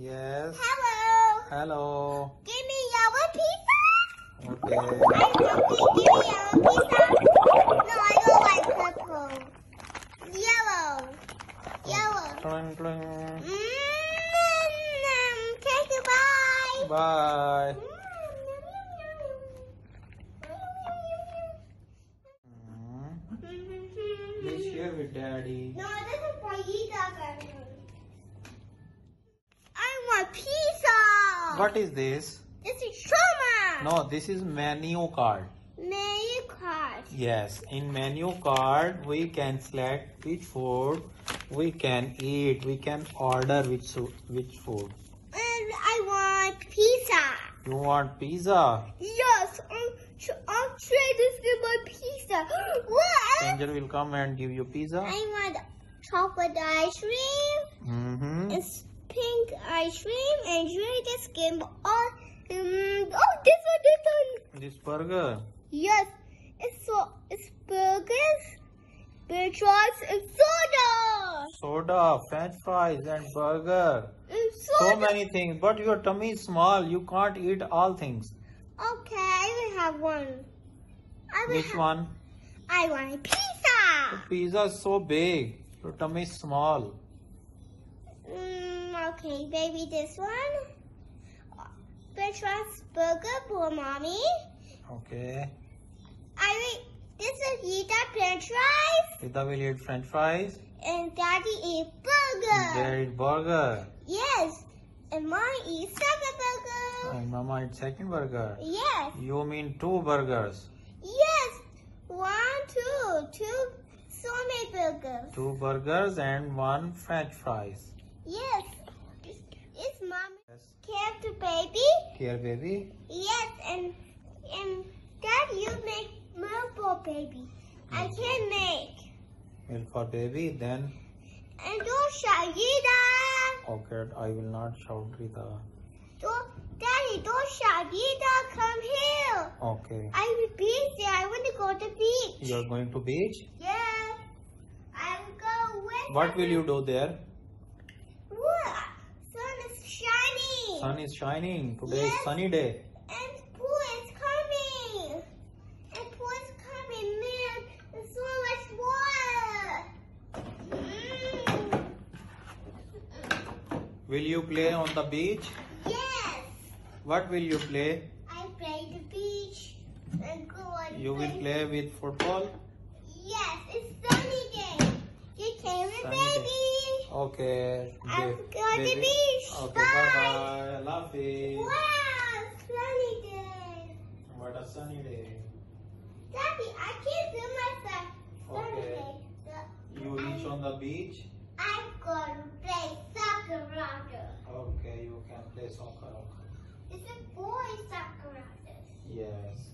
Yes. Hello. Hello. Give me yellow pizza. Okay. I don't give me yellow pizza. No, I don't like purple. Yellow. Yellow. Cling, cling. Mmm. Okay, goodbye. Bye. Mm. Please share with daddy. No, this is. I want pizza. What is this? This is shawarma. No, this is menu card. Menu card. Yes, in menu card we can select which food we can eat. We can order which which food. And I want pizza. You want pizza? Yes, I'm, tr- I'm trying to get my pizza. What? Angel will come and give you pizza. I want chocolate ice cream Mm-hmm. Ice cream and drink the skim. Oh, um, oh, this one, this one. This burger. Yes, it's so it's burgers, beer fries, and soda. Soda, french fries and burger. And So many things, but your tummy is small. You can't eat all things. Okay, I will have one. I will Which have, one? I want pizza. Pizza is so big. Your tummy is small. Okay, baby, this one. French fries burger for mommy. Okay. I will. This is eat that French fries, Rida will eat french fries. and daddy eat burger. Dad eat burger. Yes, and mom eat second burger. And mama eat second burger. Yes, You mean two burgers. yes. One, two, two so many burgers. Two burgers and one french fries. Yes. Is mom Yes. care to baby? Here, baby. Yes, and and dad, you make milk for baby. I mm. can make. Milk for baby. Then, And don't shout either. okay, I will not shout Rida. Don't, Daddy, don't shout either. Come here. Okay. I will be there. I want to go to beach. You are going to beach. Yes. I will go with. What will you do there? What? Sun is shining. Sun is shining. Today is sunny day. And pool is coming. And pool is coming, man. There's so much water. Mm. Will you play on the beach? Yes. What will you play? I play the beach and go on. You will play with football? Yes, it's sunny day. You came with baby. Okay. I'm going to beach. Okay, Bye. Bye bye. I love it. Wow, sunny day. What a sunny day. Daddy, I can't do myself. Sunny Okay. day. The- You reach on the beach? I'm going to play soccer rocker. Okay, you can play soccer. It's a boy soccer rocker. Yes.